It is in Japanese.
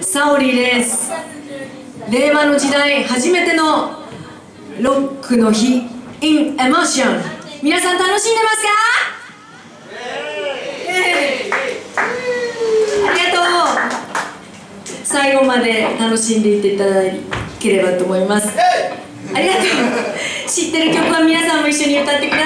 サオリです。令和の時代初めてのロックの日。In emotion 皆さん楽しんでますか？ありがとう。最後まで楽しんでいっていただければと思います。ありがとう。知ってる曲は皆さんも一緒に歌ってください。